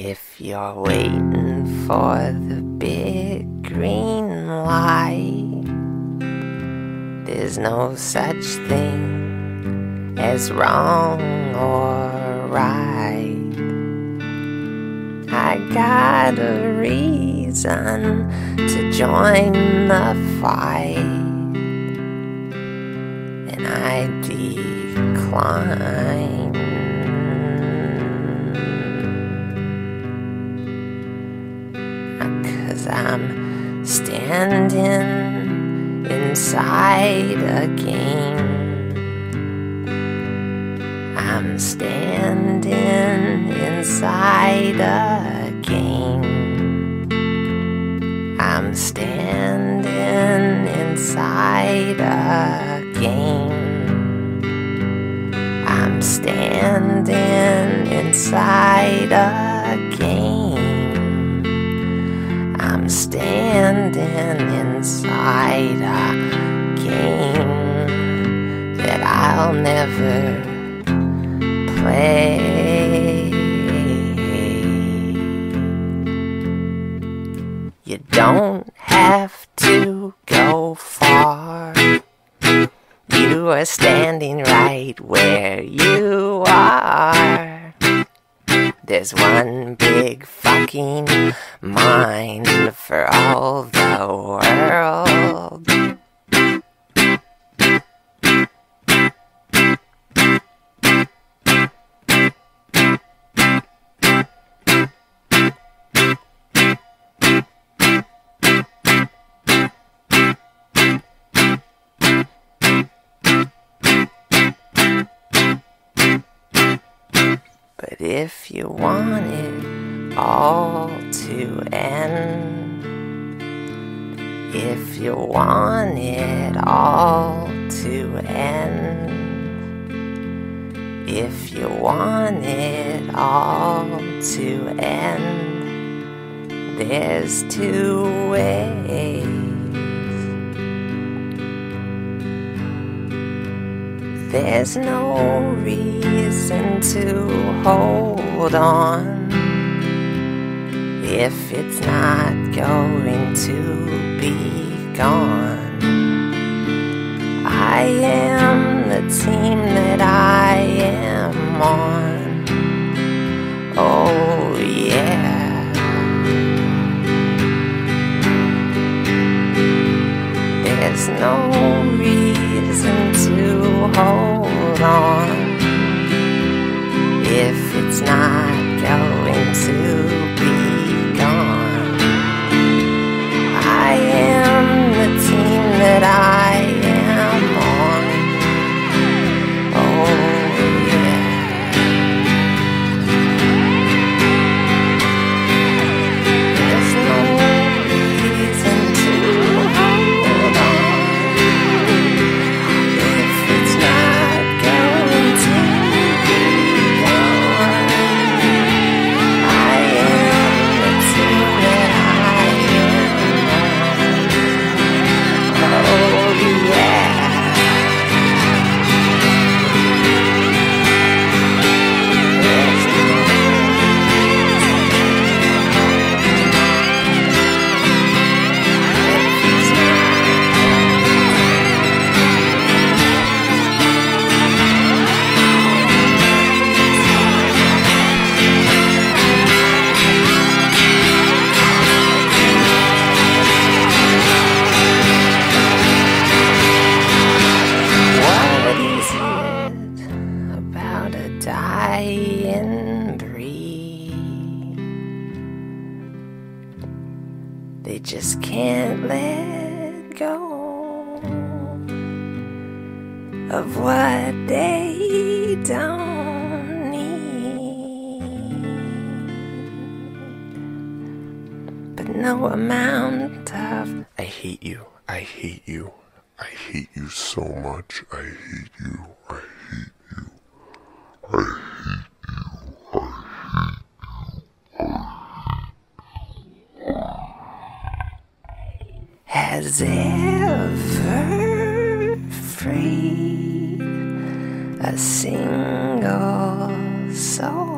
If you're waiting for the big green light, there's no such thing as wrong or right. I got a reason to join the fight, and I decline. Standing inside a game. I'm standing inside a game. I'm standing inside a game. I'm standing inside a standing inside a game that I'll never play. You don't have to go far. You are standing right where you are. There's one big fucking mind for all the world. But if you want it all to end, if you want it all to end, if you want it all to end, there's two ways. There's no reason to hold on if it's not going to be gone. I am the team that I am no reason to hold on. If it's not going to be They just can't let go of what they don't need. But no amount of I hate you. I hate you. I hate you so much. I hate you. I hate you. I hate you. as ever free, a single soul.